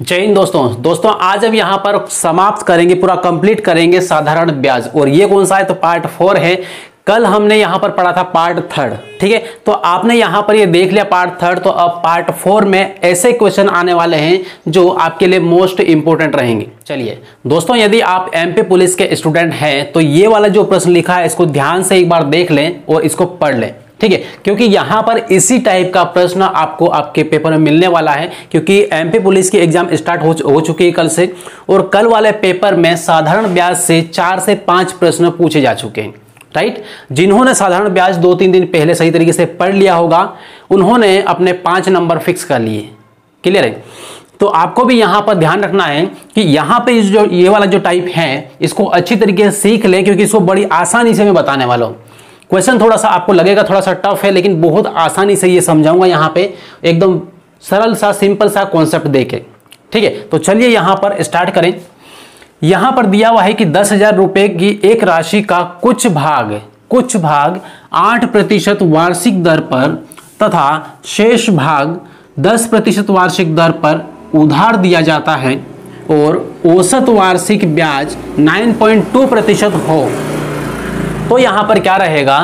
जय हिंद दोस्तों। दोस्तों, आज अब यहाँ पर समाप्त करेंगे, पूरा कंप्लीट करेंगे साधारण ब्याज। और ये कौन सा है? तो पार्ट फोर है। कल हमने यहाँ पर पढ़ा था पार्ट थर्ड ठीक है? तो आपने यहाँ पर ये देख लिया पार्ट थर्ड तो अब पार्ट फोर में ऐसे क्वेश्चन आने वाले हैं जो आपके लिए मोस्ट इंपोर्टेंट रहेंगे। चलिए, दोस्तों, यदि आप एमपी पुलिस के स्टूडेंट हैं तो ये वाला जो प्रश्न लिखा है, इसको ध्यान से एक बार देख लें और इसको पढ़ लें। ठीक है? क्योंकि यहाँ पर इसी टाइप का प्रश्न आपको आपके पेपर में मिलने वाला है क्योंकि एमपी पुलिस की एग्ज़ाम स्टार्ट हो, हो चुकी है कल से और कल वाले पेपर में साधारण ब्याज से चार से पाँच प्रश्न पूछे जा चुके हैं राइट जिन्होंने साधारण ब्याज दो तीन दिन पहले सही तरीके से पढ़ लिया होगा उन्होंने अपने पाँच नंबर फिक्स कर लिए। क्लियर है? तो आपको भी यहाँ पर ध्यान रखना है कि यहाँ पे जो ये वाला जो टाइप है इसको अच्छी तरीके से सीख लें क्योंकि इसको बड़ी आसानी से मैं बताने वाला हूँ। क्वेश्चन थोड़ा सा आपको लगेगा, थोड़ा सा टफ है, लेकिन बहुत आसानी से ये समझाऊँगा यहाँ पे। एकदम सरल सा सिंपल सा कॉन्सेप्ट देके। ठीक है? तो चलिए यहाँ पर स्टार्ट करें। यहाँ पर दिया हुआ है कि दस हज़ार रुपए की एक राशि का कुछ भाग कुछ भाग आठ प्रतिशत वार्षिक दर पर तथा शेष भाग दस प्रतिशत वार्षिक दर पर उधार दिया जाता है और औसत वार्षिक ब्याज 9.2 प्रतिशत हो। तो यहाँ पर क्या रहेगा?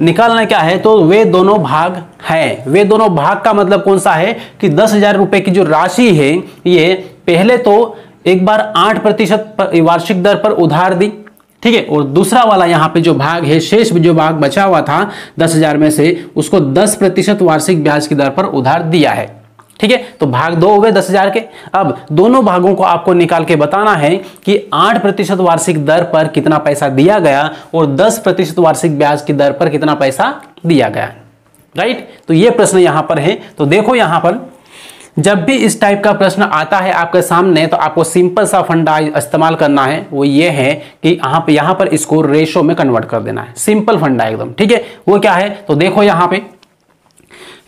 निकालना क्या है? तो वे दोनों भाग हैं। वे दोनों भाग का मतलब कौन सा है? कि दस हज़ार रुपए की जो राशि है, ये पहले तो एक बार आठ प्रतिशत वार्षिक दर पर उधार दी, ठीक है? और दूसरा वाला यहाँ पे जो भाग है, शेष जो भाग बचा हुआ था दस हज़ार में से, उसको दस प्रतिशत वार्षिक ब्याज की दर पर उधार दिया है। ठीक है? तो भाग दो हो गए दस हज़ार के। अब दोनों भागों को आपको निकाल के बताना है कि आठ प्रतिशत वार्षिक दर पर कितना पैसा दिया गया और दस प्रतिशत वार्षिक ब्याज की दर पर कितना पैसा दिया गया। राइट तो ये प्रश्न यहाँ पर है। तो देखो यहाँ पर, जब भी इस टाइप का प्रश्न आता है आपके सामने तो आपको सिंपल सा फंडा इस्तेमाल करना है। वो ये है कि आप यहाँ पर इसको रेशो में कन्वर्ट कर देना है। सिंपल फंडा एकदम, ठीक है? वो क्या है? तो देखो यहाँ पे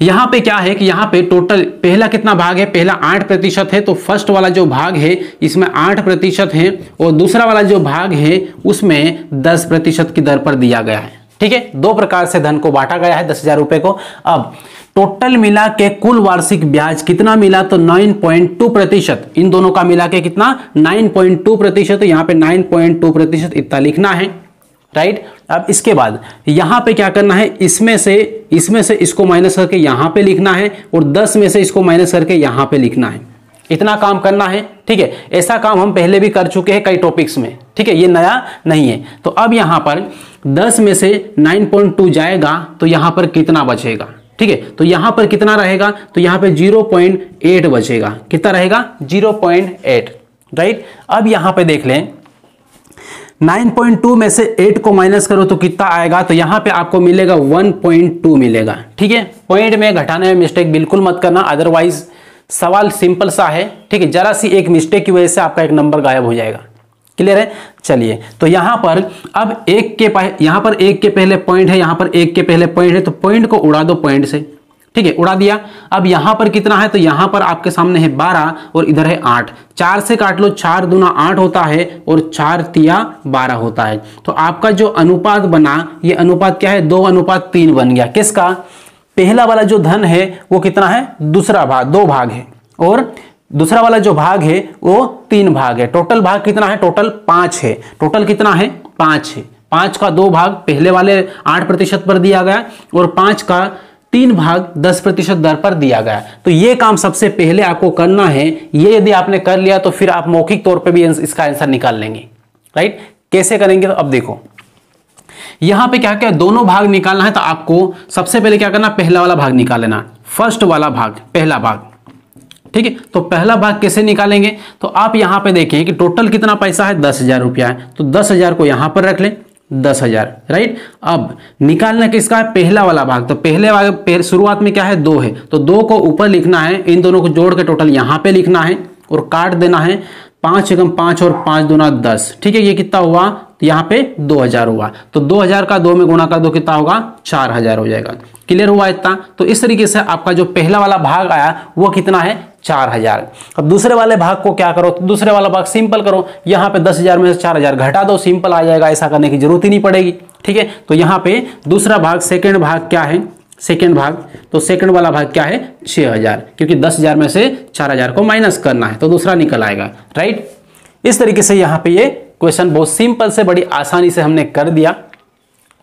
यहाँ पे क्या है कि यहाँ पे टोटल पहला कितना भाग है? पहला आठ प्रतिशत है तो फ़र्स्ट वाला जो भाग है, इसमें आठ प्रतिशत है, और दूसरा वाला जो भाग है, उसमें दस प्रतिशत की दर पर दिया गया है। ठीक है? दो प्रकार से धन को बांटा गया है, दस हज़ार रुपए को। अब टोटल मिला के कुल वार्षिक ब्याज कितना मिला? तो 9.2 प्रतिशत। इन दोनों का मिला के कितना? 9.2 प्रतिशत। यहाँ पे 9.2 प्रतिशत इतना लिखना है। राइट? अब इसके बाद यहाँ पे क्या करना है? इसमें से इसमें से इसको माइनस करके यहाँ पे लिखना है और 10 में से इसको माइनस करके यहाँ पे लिखना है। इतना काम करना है, ठीक है? ऐसा काम हम पहले भी कर चुके हैं कई टॉपिक्स में, ठीक है? ये नया नहीं है। तो अब यहाँ पर 10 में से 9.2 जाएगा तो यहाँ पर कितना बचेगा? ठीक है? तो यहाँ पर कितना रहेगा? तो यहाँ पे 0.8 बचेगा। कितना रहेगा? 0.8 राइट अब यहाँ पे देख लें। 9.2 में से 8 को माइनस करो तो कितना आएगा? तो यहाँ पे आपको मिलेगा 1.2 मिलेगा। ठीक है? पॉइंट में घटाने में मिस्टेक बिल्कुल मत करना। अदरवाइज़ सवाल सिंपल सा है। ठीक है? जरा सी एक मिस्टेक की वजह से आपका एक नंबर गायब हो जाएगा। क्लियर है? चलिए। तो यहाँ पर, अब एक के यहाँ पर एक के पहले पॉइंट है, यहाँ पर एक के पहले पॉइंट है तो पॉइंट को उड़ा दो पॉइंट से। ठीक है, उड़ा दिया। अब यहाँ पर कितना है? तो यहाँ पर आपके सामने है बारह और इधर है आठ। चार से काट लो, चार दुना आठ होता है और चार तिया बारह होता है। तो आपका जो अनुपात बना, ये अनुपात क्या है? दो अनुपात तीन बन गया। किसका? पहला वाला जो धन है, वो कितना है? दूसरा भाग दो भाग है। और दूसरा वाला जो भाग है, वो तीन भाग है। टोटल भाग कितना है? टोटल पाँच है। टोटल कितना है? पाँच है। पाँच का दो भाग, पहले वाले आठ प्रतिशत पर दिया गया और पाँच का तीन भाग दस प्रतिशत दर पर दिया गया। तो ये काम सबसे पहले आपको करना है। ये यदि आपने कर लिया तो फिर आप मौखिक तौर पर भी इसका आंसर निकाल लेंगे। राइट कैसे करेंगे? तो अब देखो। यहाँ पे क्या क्या दोनों भाग निकालना है तो आपको सबसे पहले क्या करना, पहला वाला भाग निकाल लेना। फ़र्स्ट वाला भाग, पहला भाग। ठीक है? तो पहला भाग कैसे निकालेंगे? तो आप यहाँ पे देखें कि टोटल कितना पैसा है? दस हज़ार रुपया है। तो दस हज़ार को यहाँ पर रख लें। दस हज़ार राइट अब निकालना किसका है? पहला वाला भाग। तो पहले वाले शुरुआत में क्या है? दो है। तो दो को ऊपर लिखना है। इन दोनों को जोड़ के टोटल यहाँ पे लिखना है और काट देना है। पाँच एकम पाँच और पाँच दोना दस। ठीक है, ये कितना हुआ? तो यहाँ पे दो हज़ार हुआ। तो दो हज़ार का दो में गुणा कर दो, कितना होगा? चार हज़ार हो जाएगा। क्लियर हुआ इतना? तो इस तरीके से आपका जो पहला वाला भाग आया, वो कितना है? चार हज़ार। अब दूसरे वाले भाग को क्या करो? तो दूसरे वाला भाग सिंपल करो। यहाँ पे दस हज़ार में से चार हज़ार घटा दो, सिंपल आ जाएगा। ऐसा करने की ज़रूरत ही नहीं पड़ेगी। ठीक है तो यहाँ पे दूसरा भाग, सेकेंड भाग क्या है? सेकेंड भाग। तो सेकेंड वाला भाग क्या है? छह हज़ार, क्योंकि दस हज़ार में से चार हज़ार को माइनस करना है तो दूसरा निकल आएगा राइट इस तरीके से यहाँ पे ये क्वेश्चन बहुत सिंपल से, बड़ी आसानी से हमने कर दिया।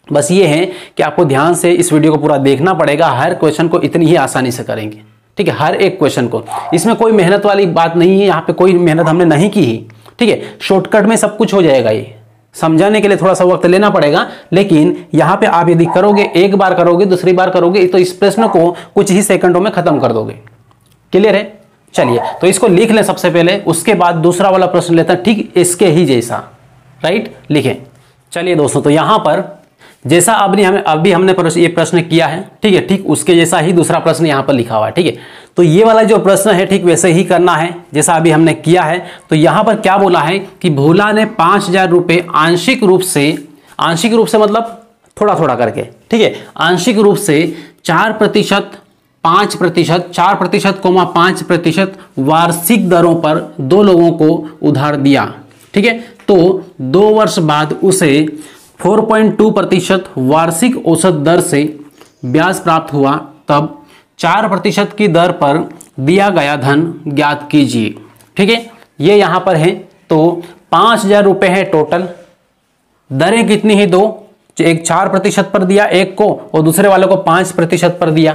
बस ये है कि आपको ध्यान से इस वीडियो को पूरा देखना पड़ेगा, हर क्वेश्चन को इतनी ही आसानी से करेंगे, ठीक है? हर एक क्वेश्चन को। इसमें कोई मेहनत वाली बात नहीं है, यहाँ पे कोई मेहनत हमने नहीं की ठीक है? शॉर्टकट में सब कुछ हो जाएगा ये। समझाने के लिए थोड़ा सा वक्त लेना पड़ेगा, लेकिन यहाँ पे आप यदि करोगे, एक बार करोगे, दूसरी बार करोगे तो इस प्रश्न को कुछ ही सेकंडों में खत्म कर दोगे। क्लियर है? चलिए तो इसको लिख लें सबसे पहले, उसके बाद दूसरा वाला प्रश्न लेते हैं, ठीक इसके ही जैसा, राइट? लिखें। चलिए दोस्तों तो यहाँ पर जैसा अभी हमें अभी हमने ये प्रश्न किया है, ठीक है, ठीक उसके जैसा ही दूसरा प्रश्न यहाँ पर लिखा हुआ है, ठीक है। तो ये वाला जो प्रश्न है, ठीक वैसे ही करना है, जैसा अभी हमने किया है। तो यहाँ पर क्या बोला है कि भोला ने पाँच हज़ार रुपये आंशिक रूप से, आंशिक रूप से मतलब थोड़ा थोड़ा करके, ठीक है? आंशिक रूप से चार प्रतिशत, पाँच प्रतिशत, चार प्रतिशत कोमा पाँच प्रतिशत वार्षिक दरों पर दो लोगों को उधार दिया, ठीक है? तो दो वर्ष बाद उसे 4.2 प्रतिशत वार्षिक औसत दर से ब्याज प्राप्त हुआ, तब चार प्रतिशत की दर पर दिया गया धन ज्ञात कीजिए। ठीक है? ये यहाँ पर है तो पाँच हज़ार रुपए है टोटल दरें कितनी है दो? एक चार प्रतिशत पर दिया, एक को, और दूसरे वाले को पाँच प्रतिशत पर दिया।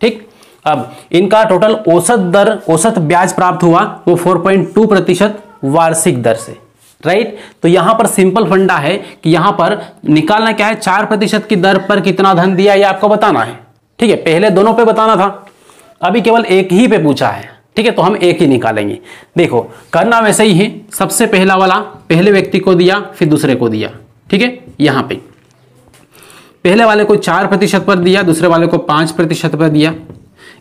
ठीक? अब इनका टोटल औसत दर, औसत ब्याज प्राप्त हुआ, वो 4.2 प्रतिशत वार्षिक दर से। राइट तो यहाँ पर सिंपल फंडा है कि यहाँ पर निकालना क्या है? चार प्रतिशत की दर पर कितना धन दिया, ये आपको बताना है। ठीक है, पहले दोनों पे बताना था। अभी केवल एक ही पे पूछा है, ठीक है तो हम एक ही निकालेंगे। देखो, करना वैसे ही है, सबसे पहला वाला, पहले व्यक्ति को दिया, फिर दूसरे को दिया, ठीक है, यहाँ पे। पहले वाले को चार प्रतिशत पर दिया, दूसरे वाले को पाँच प्रतिशत पर दिया।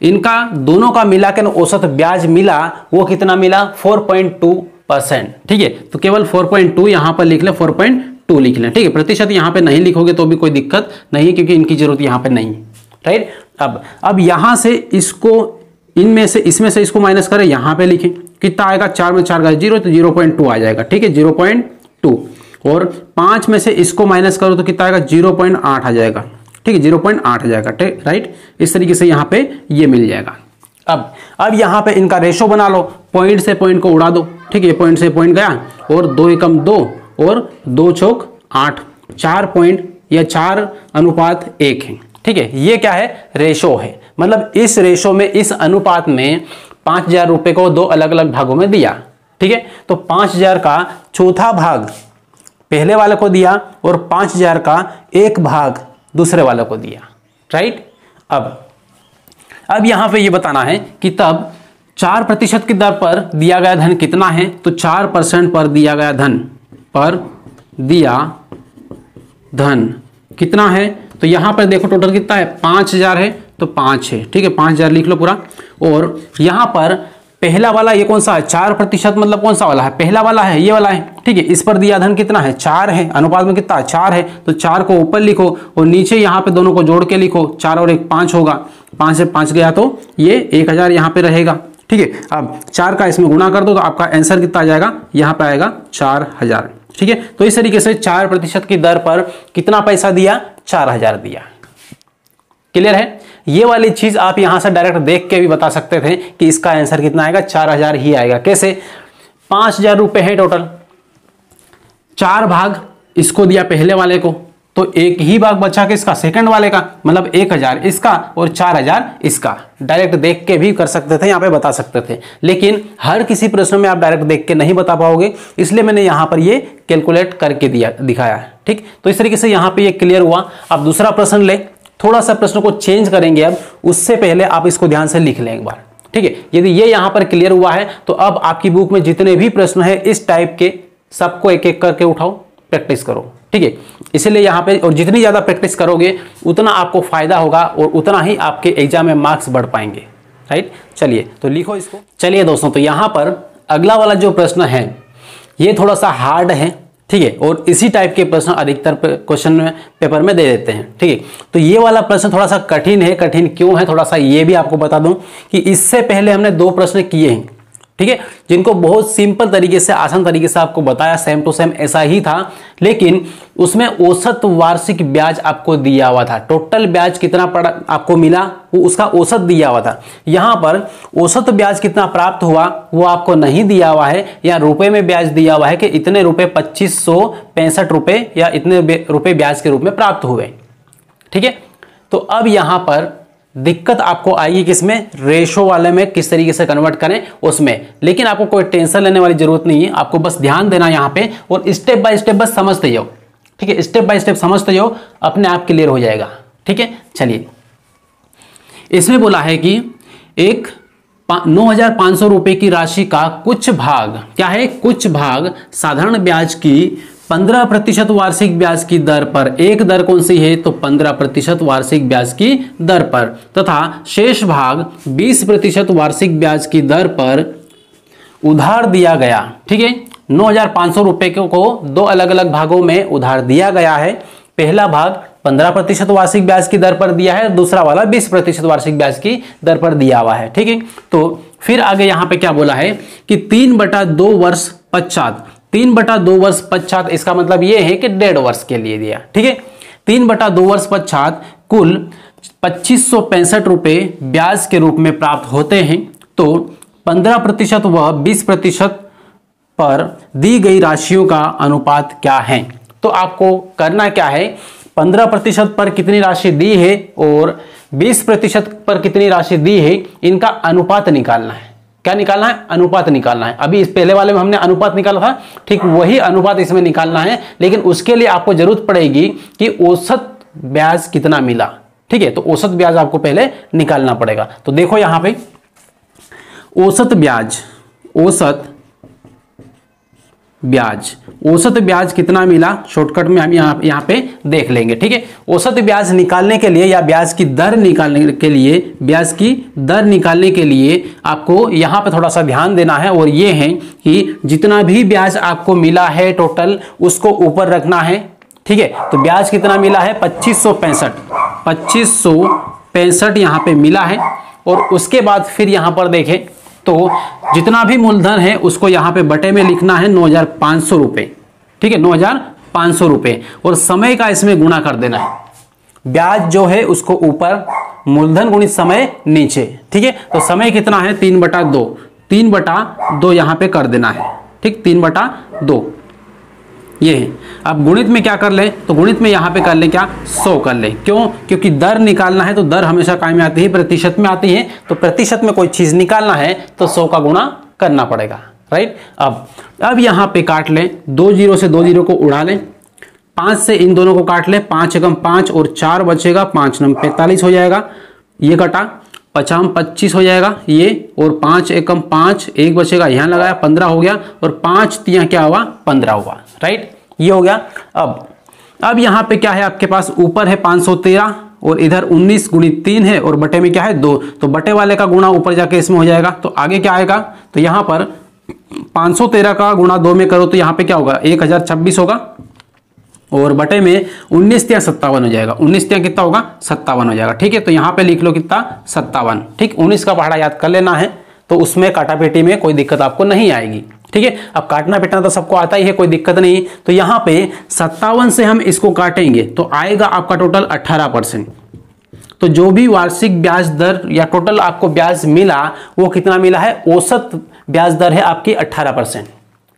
इनका, दोनों का मिला के औसत ब्याज मिला, वो कितना मिला? 4.2 परसेंट, ठीक है तो केवल 4.2 यहाँ पर लिख ले 4.2 लिख लें, ठीक है, प्रतिशत यहाँ पे नहीं लिखोगे तो भी कोई दिक्कत नहीं है, क्योंकि इनकी ज़रूरत यहाँ पे नहीं है। राइट? अब अब यहाँ से इसको, इनमें से, इसमें से इसको माइनस करें, यहाँ पे लिखें। कितना आएगा? चार में चार का ज़ीरो तो ज़ीरो पॉइंट टू आ जाएगा, ठीक है? Zero point two. और पाँच में से इसको माइनस करो तो कितना आएगा? ज़ीरो पॉइंट आठ आ जाएगा, ठीक है? ज़ीरो पॉइंट आठ आ जाएगा, ठीक, राइट? इस तरीके से यहाँ पे ये मिल जाएगा। अब अब यहाँ पे इनका रेशो बना लो। पॉइंट से पॉइंट को उड़ा दो, ठीक है? पॉइंट से पॉइंट गया, और दो एकम दो, और दो चौक आठ। चार पॉइंट या चार अनुपात एक है। ठीक है, ये क्या है? रेशो है। मतलब इस रेशो में, इस अनुपात में पाँच हज़ार रुपए को दो अलग अलग भागों में दिया, ठीक है? तो पाँच हज़ार का चौथा भाग पहले वाले को दिया और पाँच हज़ार का एक भाग दूसरे वाले को दिया राइट अब अब यहाँ पे ये बताना है कि तब चार प्रतिशत की दर पर दिया गया धन कितना है? तो चार परसेंट पर दिया गया धन, पर दिया धन कितना है? तो यहाँ पर देखो टोटल कितना है? पाँच हज़ार है तो पाँच है, ठीक है? पाँच हज़ार लिख लो पूरा। और यहाँ पर पहला वाला ये कौन सा है? चार प्रतिशत मतलब कौन सा वाला है? पहला वाला है, ये वाला है, ठीक है? इस पर दिया धन कितना है? चार है। अनुपात में कितना? चार है। तो चार को ऊपर लिखो और नीचे यहाँ पे दोनों को जोड़ के लिखो। चार और एक पाँच होगा। पाँच से पाँच गया तो ये एक हज़ार यहाँ पे रहेगा, ठीक है? अब चार का इसमें गुणा कर दो तो आपका आंसर कितना आ जाएगा? यहाँ पे आएगा चार हज़ार, ठीक है? तो इस तरीके से चार प्रतिशत की दर पर कितना पैसा दिया? चार हज़ार दिया। क्लियर है? ये वाली चीज़ आप यहाँ से डायरेक्ट देख के भी बता सकते थे कि इसका आंसर कितना आएगा, चार हज़ार ही आएगा। कैसे? पाँच हज़ार रुपए है टोटल। चार भाग इसको दिया पहले वाले को। तो एक ही भाग बचा किसका सेकंड वाले का मतलब एक हज़ार इसका और चार हज़ार इसका। डायरेक्ट देख के भी कर सकते थे, यहाँ पे बता सकते थे। लेकिन हर किसी प्रश्न में आप डायरेक्ट देख के नहीं बता पाओगे, इसलिए मैंने यहाँ पर ये कैलकुलेट करके दिया, दिखाया है ठीक? तो इस तरीके से यहाँ पे ये क्लियर हुआ। अब दूसरा प्रश्न ले, थोड़ा सा प्रश्न को चेंज करेंगे अब, उससे पहले आप इसको ध्यान से लिख लें एक बार, ठीक है? यदि ये यहाँ पर क्लियर हुआ है तो अब आपकी बुक में जितने भी प्रश्न है, इस टाइप के सबको एक एक करके उठाओ प्रैक्टिस करो। ठीक है? इसलिए यहाँ पे और जितनी ज़्यादा प्रैक्टिस करोगे, उतना आपको फ़ायदा होगा और उतना ही आपके एग्ज़ाम में मार्क्स बढ़ पाएँगे। राइट चलिए तो लिखो इसको। चलिए दोस्तों तो यहाँ पर अगला वाला जो प्रश्न है, ये थोड़ा सा हार्ड है, ठीक है? और इसी टाइप के प्रश्न अधिकतर क्वेश्चन में पेपर में दे देते हैं, ठीक है? तो ये वाला प्रश्न थोड़ा सा कठिन है, कठिन क्यों है? थोड़ा सा ये भी आपको बता दूँ कि इससे पहले हमने दो प्रश्न किए हैं। ठीक है? जिनको बहुत सिंपल तरीके से, आसान तरीके से आपको बताया सेम टू सेम ऐसा ही था। लेकिन उसमें औसत वार्षिक ब्याज आपको दिया हुआ था। टोटल ब्याज कितना पड़ा आपको मिला? वो उसका औसत दिया हुआ था। यहाँ पर औसत ब्याज कितना प्राप्त हुआ? वो आपको नहीं दिया हुआ है। या रुपए में ब्याज दिया हुआ है कि इतने रुपए पच्चीस सौ या इतने रुपए ब्याज के रूप में प्राप्त हुए। ठीक है? तो अब यहाँ पर दिक्कत आपको आएगी किसमें? रेशो वाले में किस तरीके से कन्वर्ट करें, उसमें। लेकिन आपको कोई टेंशन लेने वाली ज़रूरत नहीं है, आपको बस ध्यान देना यहाँ पे और स्टेप बाय स्टेप बस समझते जाओ। ठीक है स्टेप बाय स्टेप समझते जाओ, अपने आप क्लियर हो जाएगा। ठीक है, चलिए। इसमें बोला है कि एक नौ हज़ार सौ की राशि का कुछ भाग, क्या है? कुछ भाग साधारण ब्याज की पंद्रह प्रतिशत वार्षिक ब्याज की दर पर। एक दर कौन सी है? तो पंद्रह प्रतिशत वार्षिक ब्याज की दर पर। तथा शेष भाग बीस प्रतिशत वार्षिक ब्याज की दर पर उधार दिया गया। ठीक है? नौ हज़ार पाँच सौ रुपए को दो अलग अलग भागों में उधार दिया गया है। पहला भाग पंद्रह प्रतिशत वार्षिक ब्याज की दर पर दिया है। दूसरा वाला बीस प्रतिशत वार्षिक ब्याज की दर पर दिया हुआ है। ठीक है? तो फिर आगे यहाँ पे क्या बोला है कि तीन बटा दो वर्ष पश्चात तीन बटा दो वर्ष पश्चात, इसका मतलब यह है कि डेढ़ वर्ष के लिए दिया, ठीक है? तीन बटा दो वर्ष पश्चात कुल पच्चीस सौ पैंसठ रुपए ब्याज के रूप में प्राप्त होते हैं। तो पंद्रह प्रतिशत व बीस प्रतिशत पर दी गई राशियों का अनुपात क्या है? तो आपको करना क्या है? पंद्रह प्रतिशत पर कितनी राशि दी है और बीस प्रतिशत पर कितनी राशि दी है, इनका अनुपात निकालना है। क्या निकालना है? अनुपात निकालना है। अभी इस पहले वाले में हमने अनुपात निकाला था, ठीक वही अनुपात इसमें निकालना है, लेकिन उसके लिए आपको ज़रूरत पड़ेगी कि औसत ब्याज कितना मिला, ठीक है? तो औसत ब्याज आपको पहले निकालना पड़ेगा। तो देखो यहाँ पे, औसत ब्याज, औसत ब्याज। औसत ब्याज कितना मिला? शॉर्टकट में हम यहाँ यहाँ पे देख लेंगे, ठीक है? औसत ब्याज निकालने के लिए या ब्याज की दर निकालने के लिए ब्याज की दर निकालने के लिए आपको यहाँ पे थोड़ा सा ध्यान देना है और ये है कि जितना भी ब्याज आपको मिला है टोटल उसको ऊपर रखना है, ठीक है? तो ब्याज कितना मिला है? पच्चीस सौ पैंसठ। पच्चीस सौ पैंसठ यहाँ पे मिला है और उसके बाद फिर यहाँ पर देखें तो जितना भी मूलधन है, उसको यहाँ पे बटे में लिखना है नौ हज़ार पाँच सौ रुपए। ठीक है, नौ हज़ार पाँच सौ रुपए। और समय का इसमें गुणा कर देना है। ब्याज जो है, उसको ऊपर मूलधन गुणित समय नीचे। ठीक है तो समय कितना है? तीन बटा दो। तीन बटा दो यहाँ पे कर देना है। ठीक, तीन बटा दो। ये है। अब गुणित में क्या कर ले? तो गुणित में यहाँ पे कर ले क्या? सौ कर ले। क्यों? क्योंकि दर निकालना है तो दर हमेशा काय में आती है, प्रतिशत में आती है। तो प्रतिशत में कोई चीज़ निकालना है तो सौ का गुणा करना पड़ेगा। राइट? अब अब यहाँ पे काट लें। दो ज़ीरो से दो ज़ीरो को उड़ा लें। पाँच से इन दोनों को काट लें। पाँच एकम पाँच और चार बचेगा। पाँच नम पैंतालीस हो जाएगा। ये कटा। पचाम पच्चीस हो जाएगा। ये और पाँच एकम पाँच, एक बचेगा। यहाँ लगाया, पंद्रह हो गया। और पाँच तिया क्या हुआ? पंद्रह हुआ। राइट? ये हो गया। अब अब यहाँ पे क्या है? आपके पास ऊपर है 513 और इधर 19 गुणित तीन है और बटे में क्या है? दो। तो बटे वाले का गुणा ऊपर जाके इसमें हो जाएगा। तो आगे क्या आएगा? तो यहाँ पर 513 का गुणा दो में करो तो यहाँ पे क्या होगा? 1026 होगा। और बटे में उन्नीस त्या सत्तावन हो जाएगा। उन्नीस त्या कितना होगा? सत्तावन हो जाएगा। ठीक है? तो यहाँ पे लिख लो कितना? सत्तावन। ठीक? उन्नीस का पहाड़ा याद कर लेना है। तो उसमें काटापेटी में कोई दिक्कत आपको नहीं आएगी। ठीक है? अब काटना पिटना तो सबको आता ही है, कोई दिक्कत नहीं। तो यहाँ पे सत्तावन से हम इसको काटेंगे तो आएगा आपका टोटल अट्ठारह परसेंट। तो जो भी वार्षिक ब्याज दर या टोटल आपको ब्याज मिला, वो कितना मिला है? औसत ब्याज दर है आपकी अट्ठारह परसेंट।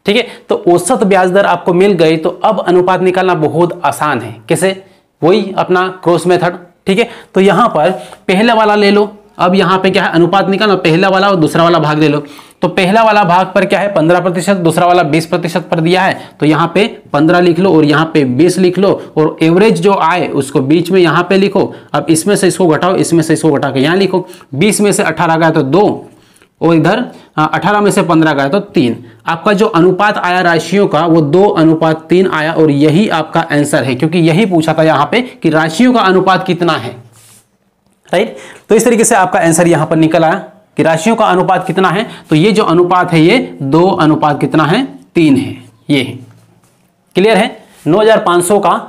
ठीक है? तो औसत ब्याज दर आपको मिल गई तो अब अनुपात निकालना बहुत आसान है। कैसे? वही अपना क्रॉस मेथड। ठीक है? तो यहाँ पर पहला वाला ले लो। अब यहाँ पे क्या है? अनुपात निकालना। पहला वाला और दूसरा वाला भाग ले लो। तो पहला वाला भाग पर क्या है? पंद्रह प्रतिशत, दूसरा वाला बीस प्रतिशत पर दिया है। तो यहाँ पे पंद्रह लिख लो और यहाँ पे बीस लिख लो और एवरेज जो आए, उसको बीच में यहाँ पे लिखो। अब इसमें से इसको घटाओ, इसमें से इसको घटा के यहाँ लिखो। बीस में से अठारह गया तो दो और इधर अठारह में से पंद्रह गया तो तीन। आपका जो अनुपात आया राशियों का, वो दो अनुपात तीन आया और यही आपका आंसर है, क्योंकि यही पूछा था यहाँ पे कि राशियों का अनुपात कितना है। राइट? तो इस तरीके से आपका आंसर यहाँ पर निकल आया। कि राशियों का अनुपात कितना है? तो ये जो अनुपात है, ये दो अनुपात कितना है? तीन है। ये है। क्लियर है? 9500 का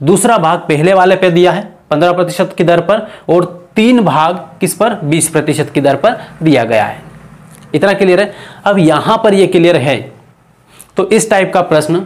दूसरा भाग पहले वाले पे दिया है 15 प्रतिशत की दर पर, और तीन भाग किस पर? 20 प्रतिशत की दर पर दिया गया है। इतना क्लियर है? अब यहाँ पर ये क्लियर है। तो इस टाइप का प्रश्न,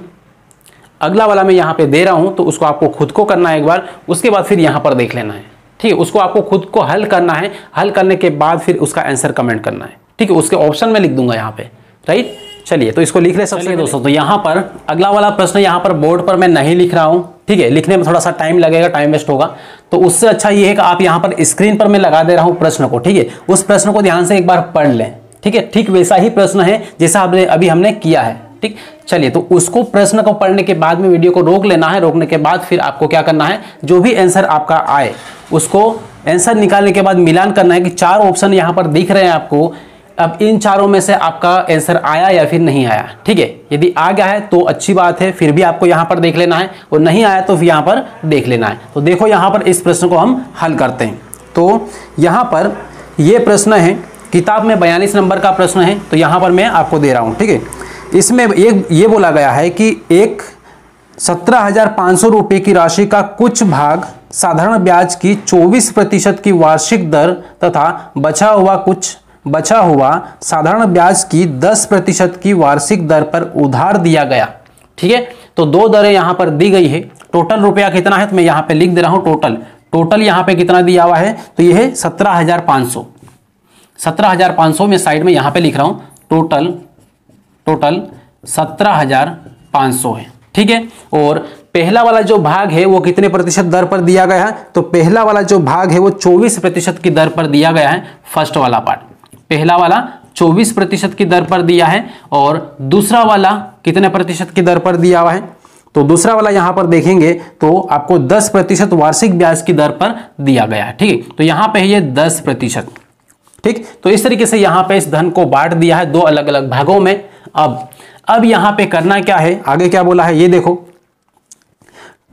अगला वाला मैं यहाँ पे दे रहा हूँ तो उसको आपको खुद को करना है एक बार, उसके बाद फिर यहाँ पर देख लेना है। ठीक है उसको आपको खुद को हल करना है। हल करने के बाद फिर उसका आंसर कमेंट करना है। ठीक है उसके ऑप्शन में लिख दूँगा यहाँ पे। राइट चलिए तो इसको लिख ले सबसे दोस्तों तो यहाँ पर अगला वाला प्रश्न यहाँ पर बोर्ड पर मैं नहीं लिख रहा हूँ। ठीक है लिखने में थोड़ा सा टाइम लगेगा टाइम वेस्ट होगा। तो उससे अच्छा ये है कि आप यहाँ पर स्क्रीन पर मैं लगा दे रहा हूँ प्रश्न को। ठीक है उस प्रश्न को ध्यान से एक बार पढ़ लें। ठीक है ठीक वैसा ही प्रश्न है जैसा आपने अभी हमने किया है। ठीक चलिए तो उसको प्रश्न को पढ़ने के बाद में वीडियो को रोक लेना है। रोकने के बाद फिर आपको क्या करना है? जो भी आंसर आपका आए, उसको आंसर निकालने के बाद मिलान करना है कि चार ऑप्शन यहाँ पर दिख रहे हैं आपको। अब इन चारों में से आपका आंसर आया या फिर नहीं आया? ठीक है, यदि आ गया है तो अच्छी बात है, फिर भी आपको यहाँ पर देख लेना है। और नहीं आया तो फिर यहाँ पर देख लेना है। तो देखो यहाँ पर इस प्रश्न को हम हल करते हैं। तो यहाँ पर ये प्रश्न है, किताब में बयालीस नंबर का प्रश्न है तो यहाँ पर मैं आपको दे रहा हूँ। ठीक है इसमें एक ये बोला गया है कि एक सत्रह हज़ार पाँच सौ रुपये की राशि का कुछ भाग साधारण ब्याज की चौबीस प्रतिशत की वार्षिक दर तथा बचा हुआ कुछ, बचा हुआ साधारण ब्याज की 10 प्रतिशत की वार्षिक दर पर उधार दिया गया। ठीक है? तो दो दरें यहाँ पर दी गई है। टोटल रुपया कितना है? तो मैं यहाँ पे लिख दे रहा हूँ टोटल। टोटल यहाँ पे कितना दिया हुआ है? तो यह है सत्रह हज़ार पाँच सौ। सत्रह हज़ार पाँच सौ में साइड में यहाँ पे लिख रहा हूँ। टोटल टोटल सत्रह हज़ार पाँच सौ है। ठीक है? और पहला वाला जो भाग है, वो कितने प्रतिशत दर पर दिया गया है? तो पहला वाला जो भाग है, वो 24 प्रतिशत की दर पर दिया गया है, फ़र्स्ट वाला पार्ट पहला वाला 24 प्रतिशत की दर पर दिया है और दूसरा वाला कितने प्रतिशत की दर पर दिया हुआ है? तो दूसरा वाला यहाँ पर देखेंगे तो आपको 10 प्रतिशत वार्षिक ब्याज की दर पर दिया गया है। ठीक है? तो यहाँ पे ये 10 प्रतिशत। ठीक? तो इस तरीके से यहाँ पे इस धन को बांट दिया है दो अलग अलग भागों में। अब अब यहाँ पे करना क्या है? आगे क्या बोला है? ये देखो।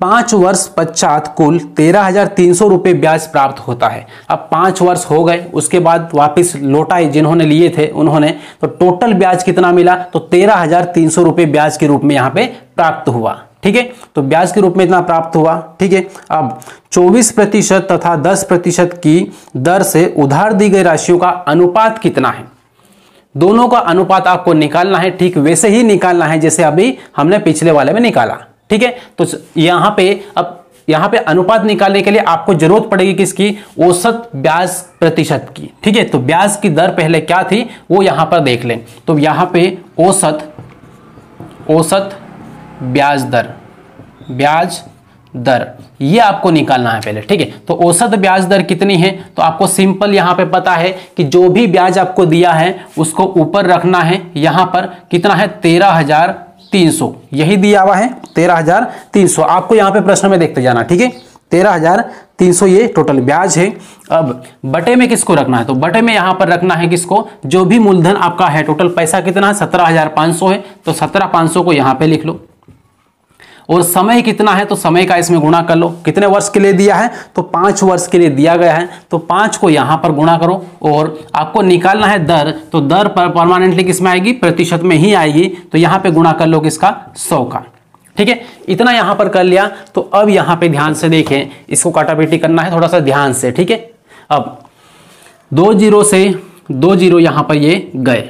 पाँच वर्ष पश्चात कुल तेरह हज़ार तीन सौ रुपये ब्याज प्राप्त होता है। अब पाँच वर्ष हो गए, उसके बाद वापस लौटाए जिन्होंने लिए थे, उन्होंने तो टोटल ब्याज कितना मिला? तो तेरह हज़ार तीन सौ रुपये ब्याज के रूप में यहाँ पे प्राप्त हुआ। ठीक है? तो ब्याज के रूप में इतना प्राप्त हुआ। ठीक है? अब 24 प्रतिशत तथा 10 प्रतिशत की दर से उधार दी गई राशियों का अनुपात कितना है? दोनों का अनुपात आपको निकालना है, ठीक वैसे ही निकालना है जैसे अभी हमने पिछले वाले में निकाला, ठीक है? तो यहाँ पे, अब यहाँ पे अनुपात निकालने के लिए आपको ज़रूरत पड़ेगी किसकी? औसत ब्याज प्रतिशत की, ठीक है? तो ब्याज की दर पहले क्या थी, वो यहाँ पर देख लें। तो यहाँ पे औसत औसत ब्याज दर ब्याज दर। ये आपको निकालना है पहले, ठीक है? तो औसत ब्याज दर कितनी है? तो आपको सिंपल यहाँ पे पता है कि जो भी ब्याज आपको दिया है, उसको ऊपर रखना है, यहाँ पर कितना है? तेरह हज़ार तीन सौ। यही दिया हुआ है, तेरह हज़ार तीन सौ। आपको यहाँ पे प्रश्न में देखते जाना, ठीक है? तेरह हज़ार तीन सौ ये टोटल ब्याज है। अब बटे में किसको रखना है? तो बटे में यहाँ पर रखना है किसको? जो भी मूलधन आपका है, टोटल पैसा कितना है? सत्रह हज़ार पाँच सौ है। तो सत्रह पाँच सौ को यहाँ पे लिख लो। और समय कितना है तो समय का इसमें गुणा कर लो। कितने वर्ष के लिए दिया है? तो पाँच वर्ष के लिए दिया गया है। तो पाँच को यहाँ पर गुणा करो और आपको निकालना है दर। तो दर पर परमानेंटली किसमें आएगी? प्रतिशत में ही आएगी। तो यहाँ पे गुणा कर लो किसका? सौ का। ठीक है? इतना यहाँ पर कर लिया। तो अब यहाँ पे ध्यान से देखें। इसको काटापीटी करना है थोड़ा सा ध्यान से। ठीक है? अब दो ज़ीरो से दो ज़ीरो यहाँ पर ये गए।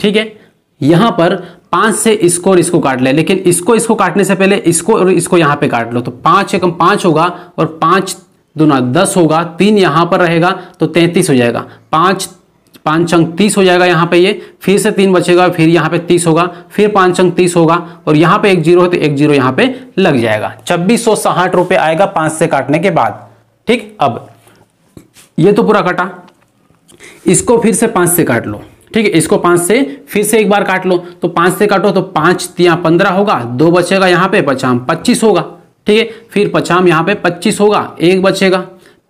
ठीक है? यहाँ पर पाँच से इसको और इसको काट ले, लेकिन इसको इसको काटने से पहले इसको और इसको यहाँ पे काट लो। तो पाँच एकम पाँच होगा और पाँच दुना दस होगा, तीन यहाँ पर रहेगा तो तैंतीस हो जाएगा। पाँच पाँच अंक तीस हो जाएगा यहाँ पे ये, फिर से तीन बचेगा, फिर यहाँ पे तीस होगा, फिर पाँच अंक तीस होगा और यहाँ पे एक ज़ीरो है तो एक ज़ीरो यहाँ पे लग जाएगा। छब्बीस सौ साठ रुपए आएगा पाँच से काटने के बाद। ठीक, अब ये तो पूरा कटा। इसको फिर से पाँच से काट लो। ठीक है, इसको पाँच से फिर से एक बार काट लो। तो पाँच से काटो तो पाँच तिया पंद्रह होगा, दो बचेगा यहाँ पे, पचाम पच्चीस होगा। ठीक है, फिर पचाम यहाँ पे पच्चीस होगा, एक बचेगा।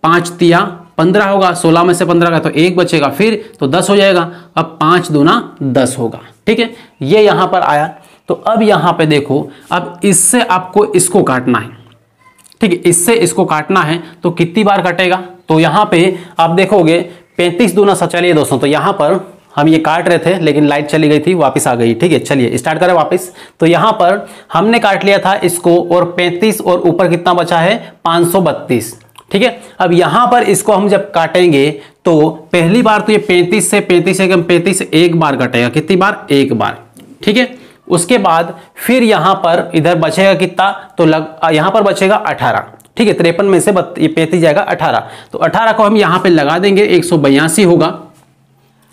पाँच तिया पंद्रह होगा, सोलह में से पंद्रह का तो एक बचेगा फिर तो दस हो जाएगा। अब पाँच दूना दस होगा। ठीक है, ये यहाँ पर आया। तो अब यहाँ पे देखो, अब इससे आपको इसको काटना है। ठीक है, इससे इसको काटना है तो कितनी बार कटेगा? तो यहाँ पे आप देखोगे, पैंतीस दूना चलिए दोस्तों तो यहाँ पर हम ये काट रहे थे, लेकिन लाइट चली गई थी, वापस आ गई। ठीक है, चलिए स्टार्ट करें वापस। तो यहाँ पर हमने काट लिया था इसको, और 35 और ऊपर कितना बचा है? 532 ठीक है, अब यहाँ पर इसको हम जब काटेंगे तो पहली बार तो ये 35 से 35 से पैंतीस एक बार कटेगा। कितनी बार? एक बार। ठीक है, उसके बाद फिर यहाँ पर इधर बचेगा कितना? तो लग यहाँ पर बचेगा 18 ठीक है, तिरपन में से ये पैंतीस जाएगा 18 तो 18 को हम यहाँ पे लगा देंगे, एक सौ बयासी होगा।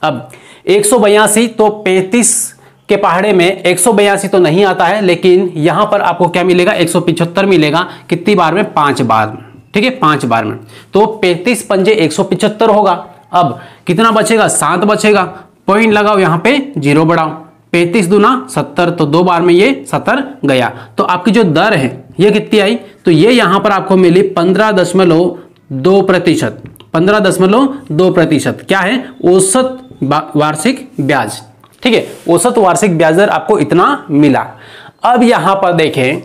अब एक सौ बयासी तो पैंतीस के पहाड़े में एक सौ बयासी तो नहीं आता है, लेकिन यहाँ पर आपको क्या मिलेगा? एक मिलेगा, कितनी बार में? पाँच बार। ठीक है? पाँच बार में। तो पैंतीस पंजे एक होगा। अब कितना बचेगा? सात बचेगा। पॉइंट लगाओ यहाँ पे, ज़ीरो बढ़ाओ। पैंतीस दुना सत्तर तो दो बार में ये सत्तर गया। तो आपकी जो दर है, ये कितनी आई? तो ये यहाँ पर आपको मिली पंद्रह दशमलव दो प्रतिशत। पंद्रह दशमलव दो प्रतिशत। क्या है? औसत वार्षिक ब्याज। ठीक है? औसत वार्षिक ब्याज दर आपको इतना मिला। अब यहाँ पर देखें,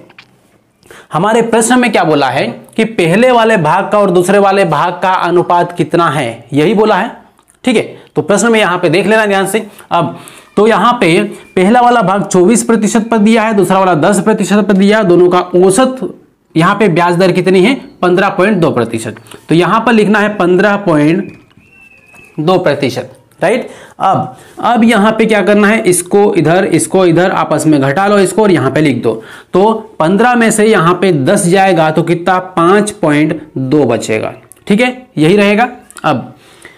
हमारे प्रश्न में क्या बोला है कि पहले वाले भाग का और दूसरे वाले भाग का अनुपात कितना है? यही बोला है। ठीक है? तो प्रश्न में यहाँ पे देख लेना ध्यान से। अब तो यहाँ पे पहला वाला भाग 24 प्रतिशत पर दिया है, दूसरा वाला 10 प्रतिशत पर दिया है, दोनों का औसत यहाँ पे ब्याज दर कितनी है? 15.2 प्रतिशत। तो यहाँ पर लिखना है 15.2 प्रतिशत। राइट? अब अब यहाँ पे क्या करना है? इसको इधर इसको इधर आपस में घटा लो इसको और यहाँ पे लिख दो। तो 15 में से यहाँ पे 10 जाएगा तो कितना? 5.2 बचेगा। ठीक है? यही रहेगा। अब,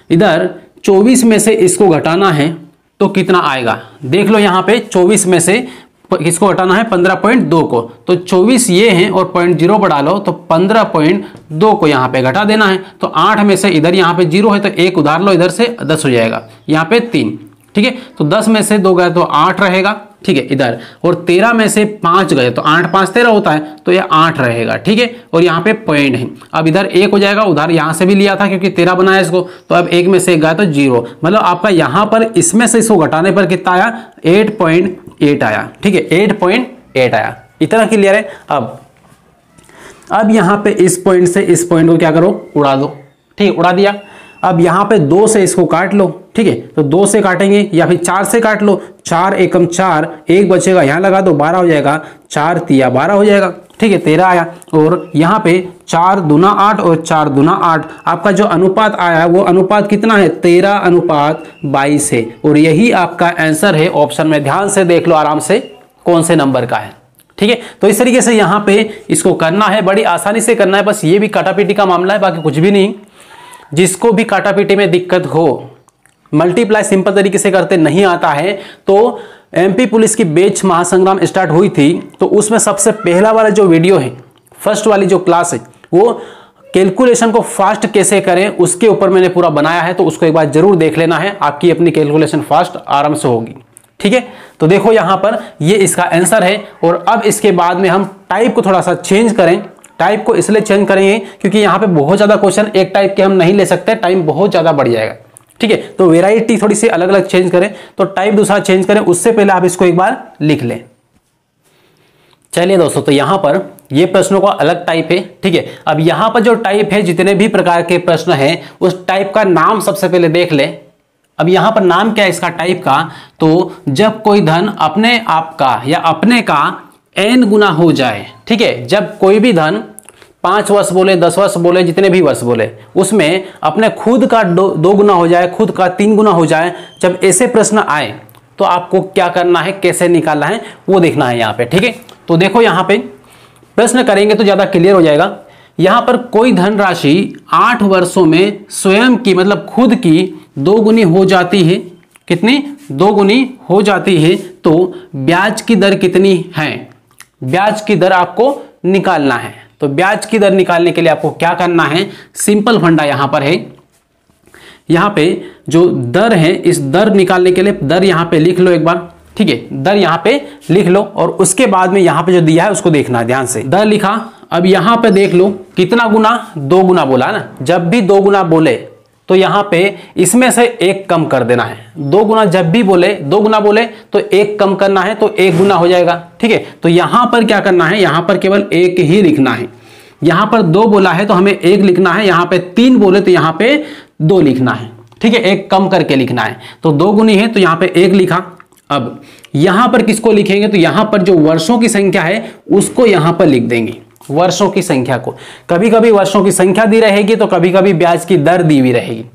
इधर 24 में से इसको घटाना है तो कितना आएगा? देख लो यहाँ पे 24 में से किसको हटाना है? 15.2 को। तो 24 ये हैं और पॉइंट ज़ीरो बढ़ा लो तो 15.2 को यहाँ पे घटा देना है। तो 8 में से इधर यहाँ पे ज़ीरो है तो एक उधार लो, इधर से 10 हो जाएगा। यहाँ पे तीन, ठीक है? तो 10 में से दो गए तो 8 रहेगा, ठीक है? इधर। और तेरह में से पाँच गए तो आठ, पाँच तेरह होता है तो ये आठ रहेगा, ठीक है? और यहाँ पे पॉइंट है। अब इधर एक हो जाएगा, उधार यहाँ से भी लिया था, क्योंकि तेरह बनाया इसको। तो अब एक में से एक गया तो ज़ीरो। मतलब आपका यहाँ पर इसमें से इसको घटाने पर कितना आया? एट पॉइंट एट आया, ठीक है, एट पॉइंट एट आया। इतना क्लियर है? अब अब यहाँ पे इस पॉइंट से इस पॉइंट को क्या करो? उड़ा दो। ठीक है, उड़ा दिया। अब यहाँ पे दो से इसको काट लो, ठीक है? तो दो से काटेंगे या फिर चार से काट लो? चार एकम चार, एक बचेगा, यहाँ लगा दो, बारह हो जाएगा। चार तिया, बारह हो जाएगा। ठीक है, तेरह आया। और यहाँ पे चार दुना आठ और चार दुना आठ। आपका जो अनुपात आया, वो अनुपात कितना है? तेरह अनुपात बाईस है। और यही आपका आंसर है। ऑप्शन में ध्यान से देख लो आराम से, कौन से नंबर का है। ठीक है तो इस तरीके से यहाँ पे इसको करना है। बड़ी आसानी से करना है, बस ये भी काटापीटी का मामला है, बाकी कुछ भी नहीं। जिसको भी काटापीटी में दिक्कत हो मल्टीप्लाई सिंपल तरीके से करते नहीं आता है तो एमपी पुलिस की बेच महासंग्राम स्टार्ट हुई थी तो उसमें सबसे पहला वाला जो वीडियो है, फ़र्स्ट वाली जो क्लास है, वो कैलकुलेशन को फास्ट कैसे करें, उसके ऊपर मैंने पूरा बनाया है तो उसको एक बार ज़रूर देख लेना है, आपकी अपनी कैलकुलेशन फास्ट आराम से होगी। ठीक है? तो देखो यहाँ पर ये इसका आंसर है, और अब इसके बाद में हम टाइप को थोड़ा सा चेंज करें। टाइप को इसलिए चेंज करेंगे, क्योंकि यहाँ पे बहुत ज़्यादा क्वेश्चन, एक टाइप के हम नहीं ले सकते, टाइम बहुत ज़्यादा बढ़ जाएगा। ठीक है? तो वेराइटी थोड़ी सी अलग अलग चेंज करें तो टाइप दूसरा चेंज करें, उससे पहले आप इसको एक बार लिख लें। चलिए दोस्तों तो यहाँ पर ये प्रश्नों का अलग टाइप है, ठीक है? अब यहाँ पर जो टाइप है, जितने भी प्रकार के प्रश्न हैं, उस टाइप का नाम सबसे पहले देख ले। अब यहाँ पर नाम क्या है इसका टाइप का? तो जब कोई धन अपने आप का या अपने का एन गुना हो जाए, ठीक है? जब कोई भी धन पाँच वर्ष बोले दस वर्ष बोले जितने भी वर्ष बोले उसमें अपने खुद का दो, दो गुना हो जाए खुद का तीन गुना हो जाए जब ऐसे प्रश्न आए तो आपको क्या करना है कैसे निकालना है वो देखना है यहाँ पे ठीक है? तो देखो यहाँ पे प्रश्न करेंगे तो ज़्यादा क्लियर हो जाएगा। यहाँ पर कोई धनराशि आठ वर्षों में स्वयं की मतलब खुद की दो गुनी हो जाती है। कितनी? दो गुनी हो जाती है तो ब्याज की दर कितनी है? ब्याज की दर आपको निकालना है। तो ब्याज की दर निकालने के लिए आपको क्या करना है? सिंपल फंडा यहाँ पर है। यहाँ पे जो दर है, इस दर निकालने के लिए दर यहाँ पे लिख लो एक बार, ठीक है? दर यहाँ पे लिख लो और उसके बाद में यहाँ पे जो दिया है उसको देखना, ध्यान से। दर लिखा, अब यहाँ पे देख लो, कितना गुना? दो गुना बोला ना? जब भी दो गुना बोले तो यहाँ पे इसमें से एक कम कर देना है। दो गुना जब भी बोले, दो गुना बोले तो एक कम करना है तो एक गुना हो जाएगा। ठीक है? तो यहाँ पर क्या करना है? यहाँ पर केवल एक ही लिखना है। यहाँ पर दो बोला है तो हमें एक लिखना है। यहाँ पे तीन बोले तो यहाँ पे दो लिखना है। ठीक है? एक कम करके लिखना है। तो दो गुनी है तो यहाँ पे एक लिखा। अब यहाँ पर किसको लिखेंगे? तो यहाँ पर जो वर्षों की संख्या है, उसको यहाँ पर लिख देंगे। वर्षों की संख्या को। कभी कभी वर्षों की संख्या दी रहेगी तो कभी कभी ब्याज की दर दी हुई रहेगी।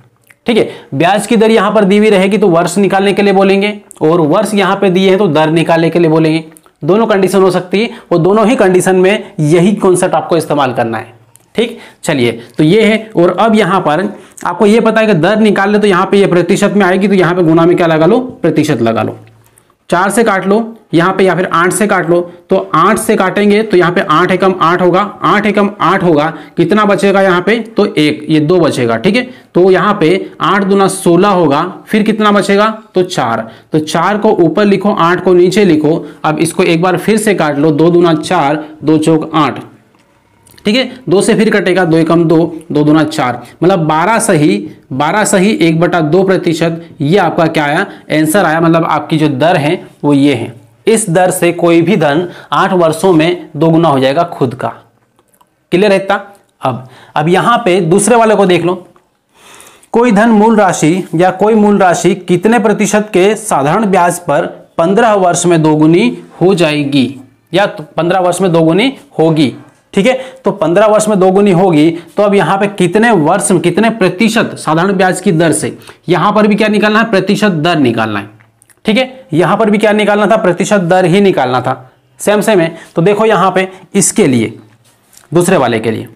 ठीक है? ब्याज की दर यहाँ पर दी हुई रहेगी तो वर्ष निकालने के लिए बोलेंगे, और वर्ष यहाँ पे दिए हैं तो दर निकालने के लिए बोलेंगे। दोनों कंडीशन हो सकती है, और दोनों ही कंडीशन में यही कॉन्सेप्ट आपको इस्तेमाल करना है। ठीक? चलिए तो ये है, और अब यहाँ पर आपको ये पता है कि दर निकाल ले तो यहाँ पे ये प्रतिशत में आएगी तो यहाँ पे गुना में क्या लगा लो? प्रतिशत लगा लो। चार से काट लो यहाँ पे या फिर आठ से काट लो तो आठ से काटेंगे तो यहाँ पे आठ एकम आठ होगा, आठ एकम आठ होगा, कितना बचेगा यहाँ पे? तो एक, ये दो बचेगा, ठीक है? तो यहाँ पे आठ दुना सोलह होगा, फिर कितना बचेगा? तो चार। तो चार को ऊपर लिखो, आठ को नीचे लिखो, अब इसको एक बार फिर से काट लो, दो दुना चार, दो चौक आठ, ठीक है? दो से फिर कटेगा, दो एकम दो दो दुना चार। मतलब बारह सही बारह सही एक बटा दो प्रतिशत, ये आपका क्या आया? आंसर आया मतलब आपकी जो दर है, वो ये है। इस दर से कोई भी धन आठ वर्षों में दोगुना हो जाएगा खुद का। क्लियर रहता अब अब यहाँ पे दूसरे वाले को देख लो। कोई धन मूल राशि या कोई मूल राशि कितने प्रतिशत के साधारण ब्याज पर पंद्रह वर्ष में दोगुनी हो जाएगी? या पंद्रह वर्ष में दोगुनी होगी। ठीक है? तो पंद्रह वर्ष में दोगुनी होगी तो अब यहाँ पे कितने वर्ष में कितने प्रतिशत साधारण ब्याज की दर से? यहाँ पर भी क्या निकालना है? प्रतिशत दर निकालना है। ठीक है? यहाँ पर भी क्या निकालना था? प्रतिशत दर ही निकालना था। सेम सेम है। तो देखो यहाँ पे इसके लिए, दूसरे वाले के लिए।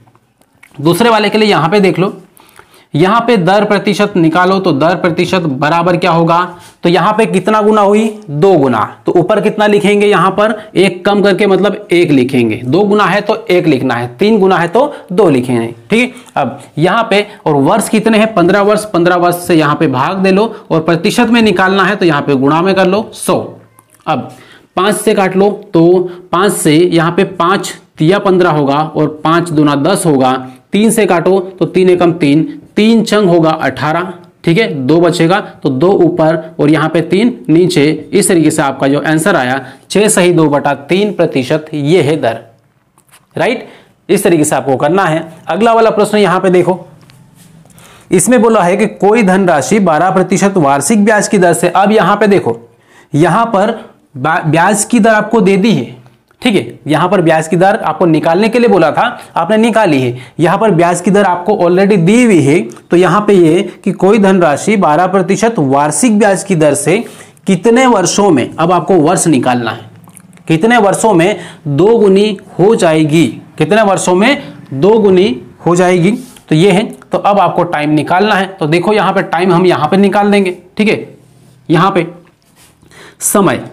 दूसरे वाले के लिए यहाँ पे देख लो। यहाँ पे दर प्रतिशत निकालो तो दर प्रतिशत बराबर क्या होगा? तो यहाँ पे कितना गुना हुई? दो गुना। तो ऊपर कितना लिखेंगे यहाँ पर? एक कम करके मतलब एक लिखेंगे। दो गुना है तो एक लिखना है। तीन गुना है तो दो लिखेंगे। ठीक है? अब यहाँ पे और वर्ष कितने हैं? पंद्रह वर्ष। पंद्रह वर्ष से यहाँ पे भाग दे लो और प्रतिशत में निकालना है तो यहाँ पे गुणा में कर लो सौ। अब पाँच से काट लो तो पाँच से यहाँ पे पाँच तिया पंद्रह होगा और पाँच दुना दस होगा। तीन से काटो तो तीन एकम तीन। तीन चंग होगा अठारह, ठीक है? दो बचेगा तो दो ऊपर और यहाँ पे तीन नीचे। इस तरीके से आपका जो आंसर आया, छह सही दो बटा तीन प्रतिशत ये है दर। राइट इस तरीके से आपको करना है। अगला वाला प्रश्न यहाँ पे देखो। इसमें बोला है कि कोई धनराशि 12 प्रतिशत वार्षिक ब्याज की दर से, अब यहाँ पे देखो। यहाँ पर ब्याज की दर आपको दे दी है। ठीक है, यहाँ पर ब्याज की दर आपको निकालने के लिए बोला था, आपने निकाली है। यहाँ पर ब्याज की दर आपको ऑलरेडी दी हुई है तो यहाँ पे ये कि कोई धनराशि 12 प्रतिशत वार्षिक ब्याज की दर से कितने वर्षों में, अब आपको वर्ष निकालना है। कितने वर्षों में दो गुनी हो जाएगी? कितने वर्षों में दो गुनी हो जाएगी? तो ये है तो अब आपको टाइम निकालना है। तो देखो, यहाँ पे टाइम हम यहाँ पे निकाल देंगे, ठीक है? यहाँ पे समय।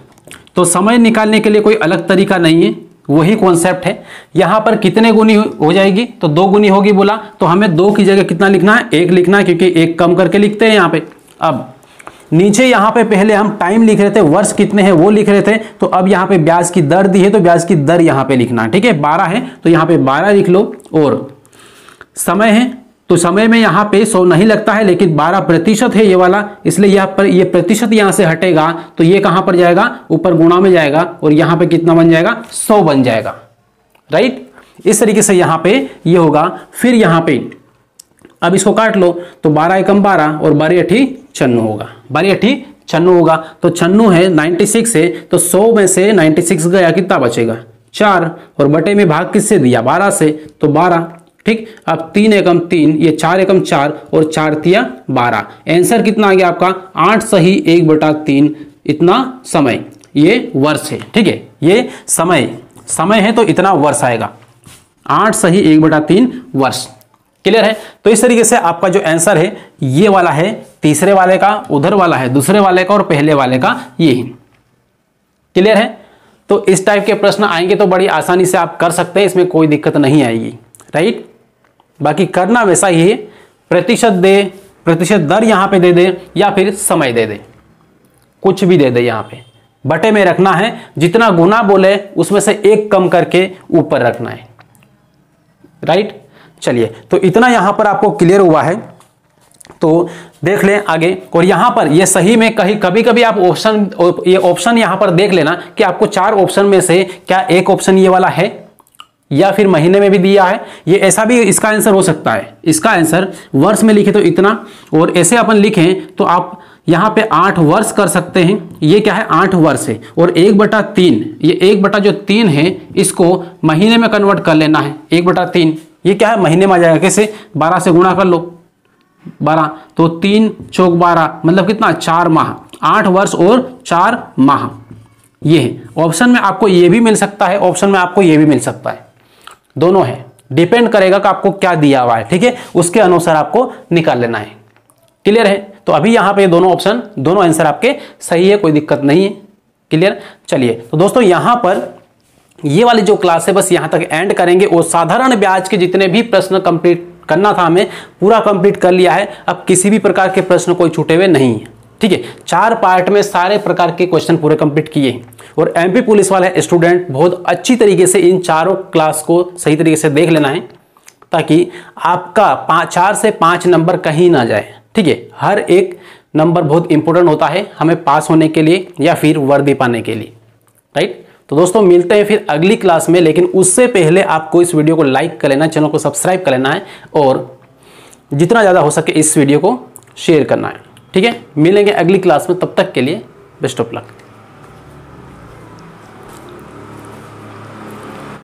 तो समय निकालने के लिए कोई अलग तरीका नहीं है, वही कॉन्सेप्ट है। यहाँ पर कितने गुनी हो जाएगी? तो दो गुनी होगी बोला तो हमें दो की जगह कितना लिखना है? एक लिखना है, क्योंकि एक कम करके लिखते हैं यहाँ पे। अब, नीचे यहाँ पे पहले हम टाइम लिख रहे थे, वर्ष कितने हैं वो लिख रहे थे तो अब यहाँ पे ब्याज की दर दी है तो ब्याज की दर यहाँ पे लिखना ठीक है, बारह है तो यहाँ पे बारह लिख लो, और समय है तो समय में यहाँ पे सौ नहीं लगता है, लेकिन बारह प्रतिशत है ये वाला, इसलिए यहाँ पर ये प्रतिशत यहाँ से हटेगा तो ये कहाँ पर जाएगा? ऊपर गुणा में जाएगा, और यहाँ पे कितना बन जाएगा? सौ बन जाएगा। राइट? इस तरीके से यहाँ पे ये यह होगा। फिर यहाँ पे, अब इसको काट लो तो बारह एकम बारह, और बारह अठी छन्नू होगा। बारह अठी छन्नू होगा। तो छन्नू है 96 है तो 100 में से 96 गया, कितना बचेगा? चार, और बटे में भाग किससे दिया? 12 से तो 12 ठीक? अब तीन एकम तीन, ये चार एकम चार और चार तिया बारह। आंसर कितना आ गया आपका? आठ सही एक बटा तीन, इतना समय। ये वर्ष है, ठीक है? ये समय। समय है तो इतना वर्ष आएगा। आठ सही एक बटा तीन, वर्ष। क्लियर है? तो इस तरीके से आपका जो आंसर है, ये वाला है, तीसरे वाले का, उधर वाला है, दूसरे वाले का और पहले वाले का ये क्लियर है? तो इस टाइप के प्रश्न आएँगे तो बड़ी आसानी से आप कर सकते हैं, इसमें कोई दिक्कत नहीं आएगी। राइट बाकी करना वैसा ही है। प्रतिशत दे, प्रतिशत दर यहाँ पे दे दे या फिर समय दे दे। कुछ भी दे दे यहाँ पे। बटे में रखना है, जितना गुना बोले उसमें से एक कम करके ऊपर रखना है। राइट? चलिए तो इतना यहाँ पर आपको क्लियर हुआ है। तो देख लें आगे, और यहाँ पर ये सही में कहीं कभी कभी आप ऑप्शन, ये ऑप्शन यहाँ पर देख लेना कि आपको चार ऑप्शन में से क्या एक ऑप्शन ये वाला है। या फिर महीने में भी दिया है, ये ऐसा भी इसका आंसर हो सकता है। इसका आंसर वर्ष में लिखे तो इतना, और ऐसे अपन लिखें तो आप यहाँ पे आठ वर्ष कर सकते हैं। ये क्या है? आठ वर्ष है। और एक बटा तीन, ये एक बटा जो तीन है, इसको महीने में कन्वर्ट कर लेना है। एक बटा तीन, ये क्या है? महीने में आ जाएगा। कैसे? बारह से गुणा कर लो। बारह तो तीन चौक बारह मतलब कितना? चार माह। आठ वर्ष और चार माह। ये है। ऑप्शन में आपको ये भी मिल सकता है ऑप्शन में आपको ये भी मिल सकता है। दोनों है। डिपेंड करेगा कि आपको क्या दिया हुआ है, ठीक है? उसके अनुसार आपको निकाल लेना है। क्लियर है? तो अभी यहाँ पे दोनों ऑप्शन दोनों आंसर आपके सही है, कोई दिक्कत नहीं है। क्लियर चलिए तो दोस्तों यहाँ पर ये वाली जो क्लास है, बस यहाँ तक एंड करेंगे। और साधारण ब्याज के जितने भी प्रश्न कंप्लीट करना था हमें, पूरा कंप्लीट कर लिया है। अब किसी भी प्रकार के प्रश्न कोई छूटे हुए नहीं है। ठीक है, चार पार्ट में सारे प्रकार के क्वेश्चन पूरे कंप्लीट किए। और एमपी पुलिस वाले स्टूडेंट बहुत अच्छी तरीके से इन चारों क्लास को सही तरीके से देख लेना है, ताकि आपका चार से पाँच नंबर कहीं ना जाए। ठीक है, हर एक नंबर बहुत इंपॉर्टेंट होता है हमें पास होने के लिए या फिर वर्दी पाने के लिए। राइट तो दोस्तों, मिलते हैं फिर अगली क्लास में, लेकिन उससे पहले आपको इस वीडियो को लाइक कर लेना चैनल को सब्सक्राइब कर लेना है, और जितना ज़्यादा हो सके इस वीडियो को शेयर करना है। ठीक है? मिलेंगे अगली क्लास में तब तक के लिए बेस्ट ऑफ़ लक